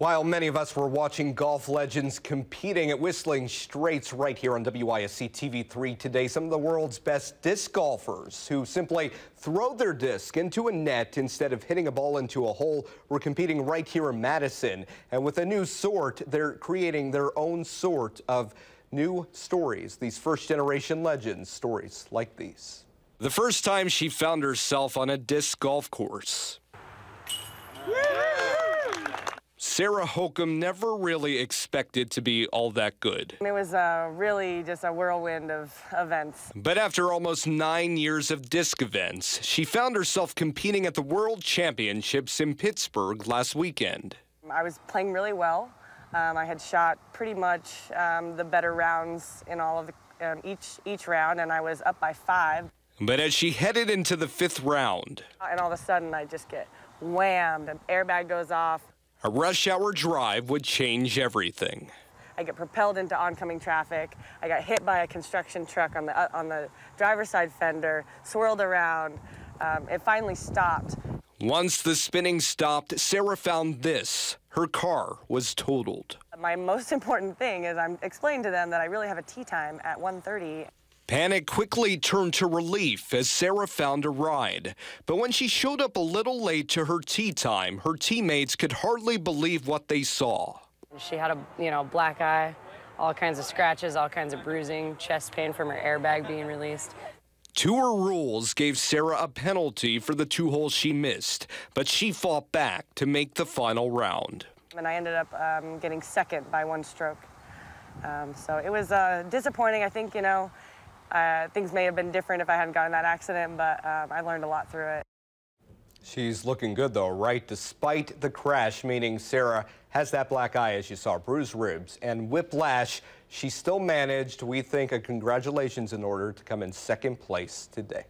While many of us were watching golf legends competing at Whistling Straits right here on WISC TV3 today, some of the world's best disc golfers who simply throw their disc into a net instead of hitting a ball into a hole were competing right here in Madison. And with a new sort, they're creating their own sort of new stories, these first generation legends, stories like these. The first time she found herself on a disc golf course. Sarah Hokum never really expected to be all that good. It was uh, really just a whirlwind of events. But after almost nine years of disc events, she found herself competing at the World Championships in Pittsburgh last weekend. I was playing really well. Um, I had shot pretty much um, the better rounds in all of the, um, each each round, and I was up by five. But as she headed into the fifth round, and all of a sudden I just get whammed, an airbag goes off. A rush hour drive would change everything. I get propelled into oncoming traffic. I got hit by a construction truck on the, uh, on the driver's side fender, swirled around. Um, it finally stopped. Once the spinning stopped, Sarah found this. Her car was totaled. My most important thing is I'm explaining to them that I really have a tee time at 1.30. Panic quickly turned to relief as Sarah found a ride. But when she showed up a little late to her tee time, her teammates could hardly believe what they saw. She had a, you know, black eye, all kinds of scratches, all kinds of bruising, chest pain from her airbag being released. Tour rules gave Sarah a penalty for the two holes she missed, but she fought back to make the final round. And I ended up um, getting second by one stroke. Um, so it was uh, disappointing. I think, you know, uh, things may have been different if I hadn't gotten that accident, but um, I learned a lot through it. She's looking good, though, right? Despite the crash, meaning Sarah has that black eye, as you saw, bruised ribs, and whiplash, she still managed, we think, a congratulations in order to come in second place today.